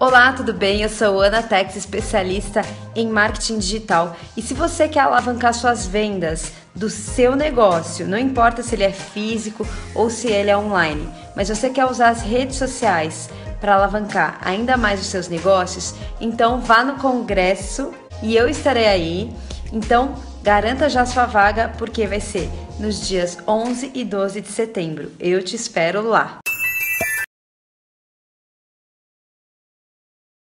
Olá, tudo bem? Eu sou Ana Tex, especialista em marketing digital. E se você quer alavancar suas vendas do seu negócio, não importa se ele é físico ou se ele é online, mas você quer usar as redes sociais para alavancar ainda mais os seus negócios, então vá no congresso e eu estarei aí. Então, garanta já sua vaga porque vai ser nos dias 11 e 12 de setembro. Eu te espero lá.